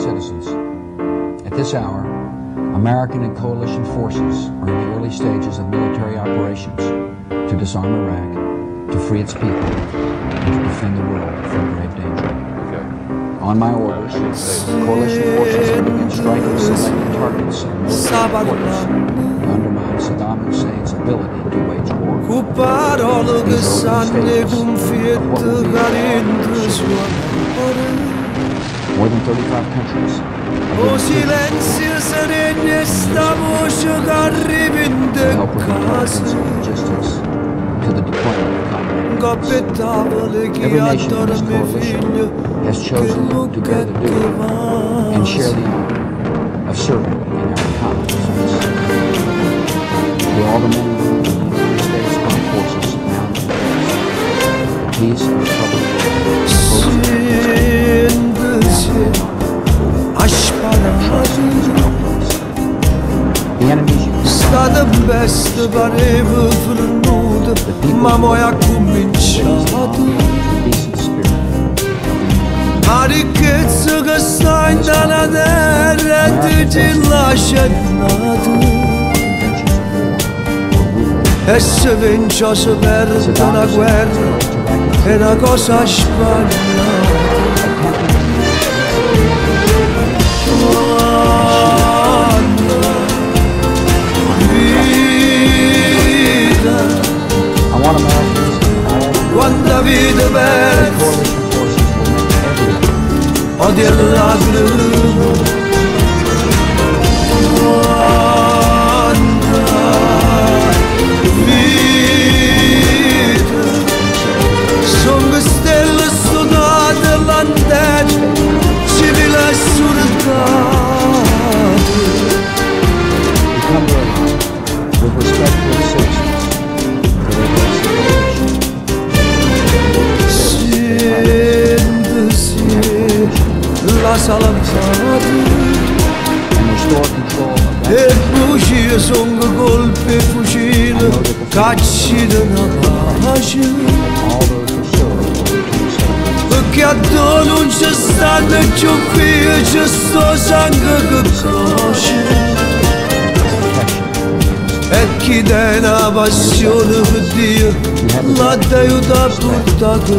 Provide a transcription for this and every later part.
citizens. At this hour, American and coalition forces are in the early stages of military operations to disarm Iraq, to free its people, and to defend the world from grave danger. On my orders, coalition forces have begun striking selected targets in military headquarters to undermine Saddam Hussein's ability to wage war. Cu parole che sanno confiette carente suonare More than 35 countries. To and the deployment of. Every nation in this coalition has chosen to bear the and share the honor of serving in our common defense. To all the men and women of the United States Armed Forces now the the peace and troubled world Stade beste bareve voor een noorden, maar mooi kom in schadu. Hareket sıkıştan dana derretici laşet nadu. Es sevinç aşı ver, dana guer, en agos. Kadir acılığım salam fati E buci e sono colpe fucile Cacci da una pace Perché addono non c'è stanno più qui E c'è sto sangue che cosce E chi dà una passione per Dio Ma ti aiuta a portare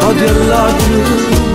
Hadi Allah'ım